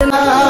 开门啊